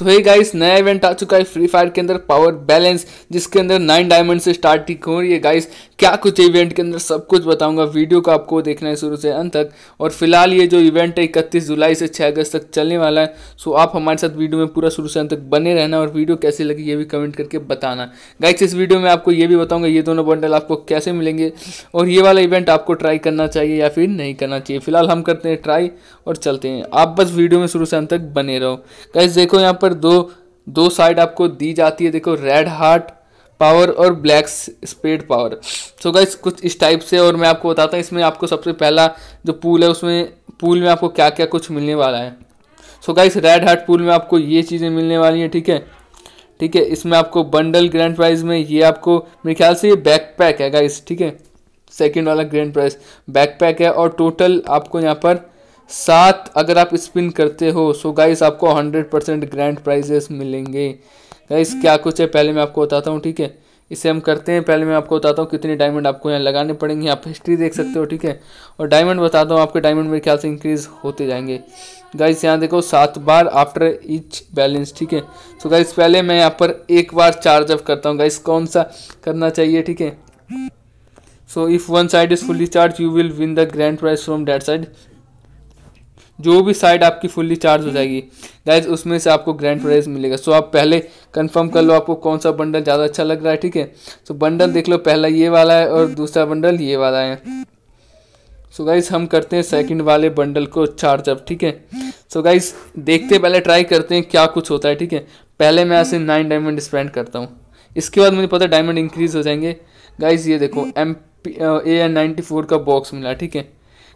सो hey guys नया event आ चुका है फ्री फायर के अंदर पावर बैलेंस जिसके अंदर नाइन डायमंड से स्टार्टिंग हो रही है। गाइस क्या कुछ है इवेंट के अंदर? सब कुछ बताऊँगा। वीडियो को आपको देखना है शुरू से अंत तक। और फ़िलहाल ये जो इवेंट है, इकतीस जुलाई से छः अगस्त तक चलने वाला है। सो आप हमारे साथ वीडियो में पूरा शुरू से अंत तक बने रहना और वीडियो कैसी लगी ये भी कमेंट करके बताना। गाइस इस वीडियो में आपको ये भी बताऊँगा, ये दोनों बंडल आपको कैसे मिलेंगे। और ये वाला इवेंट आपको ट्राई करना चाहिए या फिर नहीं करना चाहिए। फ़िलहाल हम करते हैं ट्राई और चलते हैं। आप बस वीडियो में शुरू से अंत तक बने रहो। गाइस देखो यहाँ पर दो दो साइड आपको दी जाती है, देखो रेड हार्ट पावर और black spade power so guys कुछ इस टाइप से और मैं आपको बताता हूँ, इसमें आपको सबसे पहला जो पूल है, उसमें पूल में आपको क्या क्या कुछ मिलने वाला है। So guys red heart pool में आपको ये चीज़ें मिलने वाली हैं, ठीक है? ठीक है, इसमें आपको बंडल ग्रैंड प्राइज में ये आपको, मेरे ख्याल से ये बैक पैक है गाइस ठीक है? सेकेंड वाला ग्रैंड प्राइज बैक पैक है और टोटल आपको यहाँ पर सात अगर आप स्पिन करते हो सो गाइस आपको हंड्रेड परसेंट ग्रैंड प्राइजेस मिलेंगे। गाइस क्या कुछ है? पहले मैं आपको बताता हूँ, ठीक है? इसे हम करते हैं। पहले मैं आपको बताता हूँ कितने डायमंड आपको यहाँ लगाने पड़ेंगे। आप हिस्ट्री देख सकते हो, ठीक है? और डायमंड बताता हूँ आपके डायमंड मेरे ख्याल से इंक्रीज होते जाएँगे। गाइस यहाँ देखो, सात बार आफ्टर ईच बैलेंस ठीक है? सो गाइस पहले मैं यहाँ पर एक बार चार्ज अप करता हूँ। गाइस कौन सा करना चाहिए, ठीक है? So if one side is fully charge you will win the grand prize from that side जो भी साइड आपकी फुल्ली चार्ज हो जाएगी। गाइज़ उसमें से आपको ग्रैंड प्राइज मिलेगा। सो आप पहले कंफर्म कर लो आपको कौन सा बंडल ज़्यादा अच्छा लग रहा है ठीक है? सो बंडल देख लो पहला ये वाला है और दूसरा बंडल ये वाला है। सो गाइज़ हम करते हैं सेकंड वाले बंडल को चार्ज अप ठीक है? सो गाइज़ देखते पहले ट्राई करते हैं क्या कुछ होता है ठीक है? पहले मैं ऐसे नाइन डायमंड स्पेंड करता हूँ। इसके बाद मुझे पता है डायमंड इंक्रीज हो जाएँगे। गाइज़ ये देखो M P A N ninety four का बॉक्स मिला ठीक है?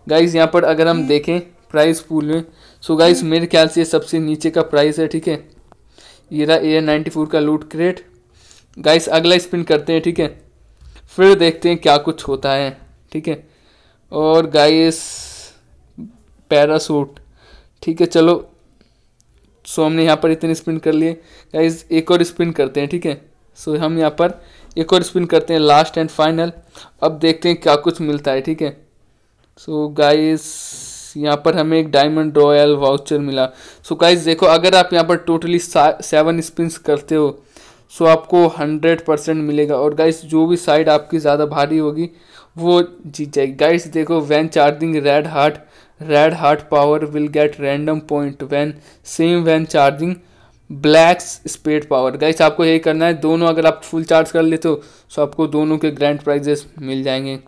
गाइज़ यहाँ पर अगर हम देखें प्राइस पूल में। सो so गाइस मेरे ख्याल से ये सबसे नीचे का प्राइस है ठीक है? ये रहा ए नाइन्टी फोर का लूट क्रेट गाइस अगला स्पिन करते हैं ठीक है? फिर देखते हैं क्या कुछ होता है ठीक है? और गाइस पैरासूट ठीक है? चलो सो हमने यहाँ पर इतने स्पिन कर लिए। गाइस एक और स्पिन करते हैं ठीक है? सो हम यहाँ पर एक और स्पिन करते हैं लास्ट एंड फाइनल अब देखते हैं क्या कुछ मिलता है ठीक है? सो गाइस यहाँ पर हमें एक डायमंड रॉयल वाउचर मिला। सो गाइज़ देखो, अगर आप यहाँ पर टोटली सेवन स्पिन्स करते हो सो आपको हंड्रेड परसेंट मिलेगा। और गाइस जो भी साइड आपकी ज़्यादा भारी होगी, वो जीत जाएगी। गाइज़ देखो when charging red heart red heart power will get random point when same when charging black spade power guys आपको यही करना है। दोनों अगर आप फुल चार्ज कर लेते हो तो आपको दोनों के ग्रैंड प्राइजेस मिल जाएँगे।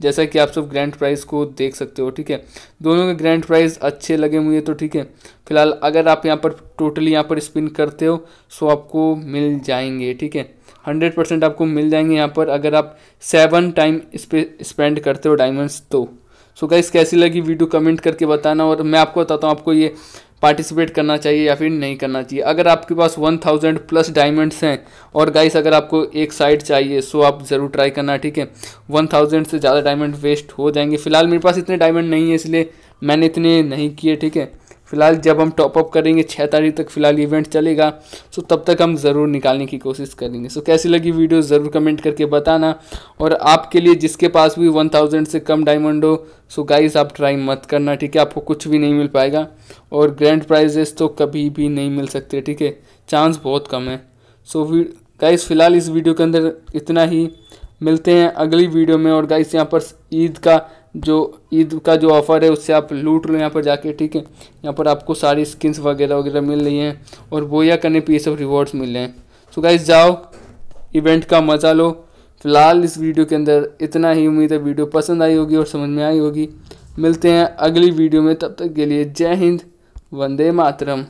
जैसा कि आप सब ग्रैंड प्राइज़ को देख सकते हो, ठीक है? दोनों के ग्रैंड प्राइज़ अच्छे लगे मुझे तो ठीक है? फ़िलहाल अगर आप यहाँ पर टोटली यहाँ पर स्पिन करते हो सो आपको मिल जाएँगे, ठीक है? हंड्रेड परसेंट आपको मिल जाएँगे यहाँ पर अगर आप सेवन टाइम स्पेंड करते हो डायमंड्स तो। सो so गाइस कैसी लगी वीडियो कमेंट करके बताना और मैं आपको बताता हूँ, आपको ये पार्टिसिपेट करना चाहिए या फिर नहीं करना चाहिए। अगर आपके पास वन थाउज़ेंड प्लस डायमंड्स हैं और गाइस अगर आपको एक साइड चाहिए, सो आप ज़रूर ट्राई करना, ठीक है? वन थाउज़ेंड से ज़्यादा डायमंड वेस्ट हो जाएँगे। फ़िलहाल मेरे पास इतने डायमंड नहीं है, इसलिए मैंने इतने नहीं किए, ठीक है? फ़िलहाल जब हम टॉपअप करेंगे छः तारीख तक फ़िलहाल इवेंट चलेगा सो तब तक हम ज़रूर निकालने की कोशिश करेंगे। सो कैसी लगी वीडियो ज़रूर कमेंट करके बताना। और आपके लिए जिसके पास भी वन थाउज़ेंड से कम डायमंड हो सो गाइस आप ट्राई मत करना, ठीक है? आपको कुछ भी नहीं मिल पाएगा। और ग्रैंड प्राइजेस तो कभी भी नहीं मिल सकते, ठीक है? चांस बहुत कम है। सो गाइस फ़िलहाल इस वीडियो के अंदर इतना ही। मिलते हैं अगली वीडियो में। और गाइस यहाँ पर ईद का जो ईद का जो ऑफ़र है, उससे आप लूट लो यहाँ पर जाके, ठीक है? यहाँ पर आपको सारी स्किन्स वगैरह वगैरह मिल रही हैं और बोया करने पे ये सब रिवॉर्ड्स मिल रहे हैं। सो गाइस जाओ इवेंट का मज़ा लो। फ़िलहाल इस वीडियो के अंदर इतना ही। उम्मीद है वीडियो पसंद आई होगी और समझ में आई होगी। मिलते हैं अगली वीडियो में। तब तक के लिए जय हिंद, वंदे मातरम।